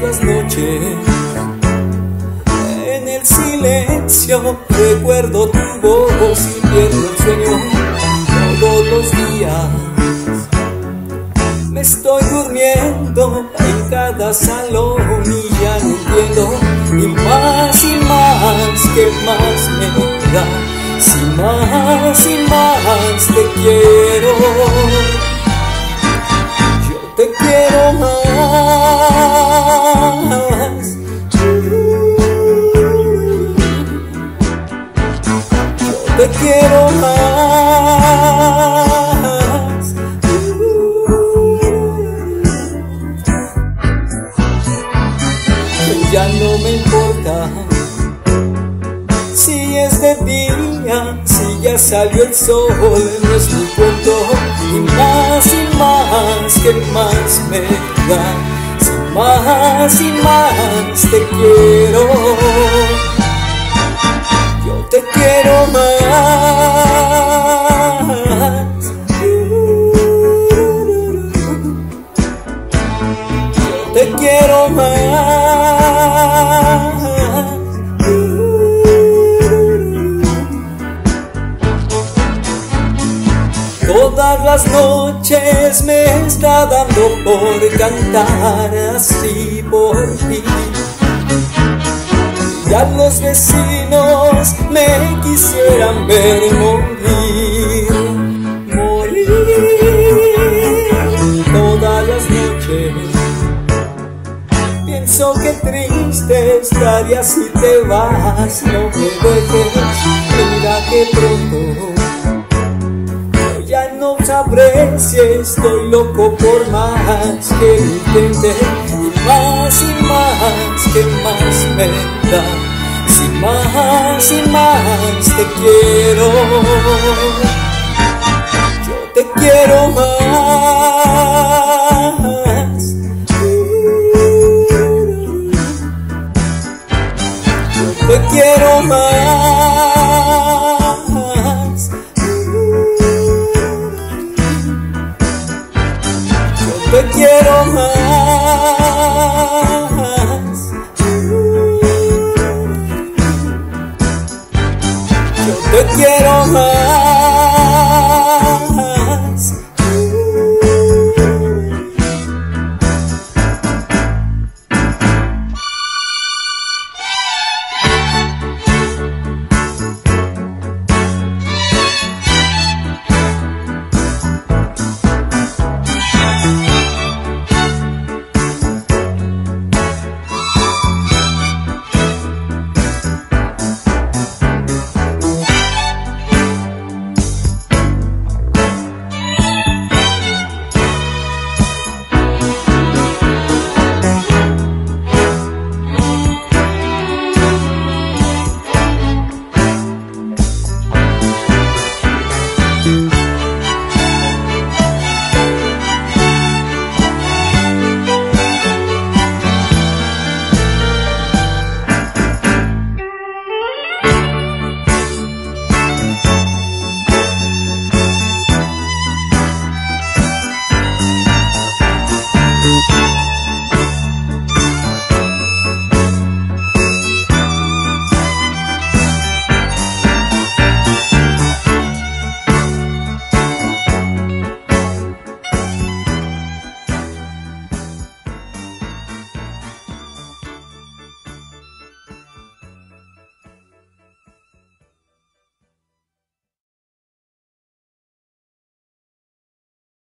las noches. En el silencio recuerdo tu voz y pierdo el sueño todos los días. Me estoy durmiendo en cada salón te quiero más. Ya no me importa si es de día, si ya salió el sol, no es mi cuento y más y más que más me da, si más y más te quiero, te quiero más. Te quiero más. Todas las noches me está dando por cantar así por ti. Ya los vecinos me quisieran ver morir, morir. Todas las noches pienso que triste estaría si te vas, no me dejes, mira que pronto ya no sabré si estoy loco por más que intente y más y más que más me da si más y más te quiero. Yo te quiero más. Yo te quiero más quiero.